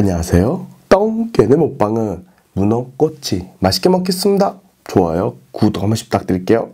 안녕하세요. 똥개네 먹방은 문어꼬치 맛있게 먹겠습니다. 좋아요, 구독 한 번씩 부탁드릴게요.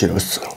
白いっ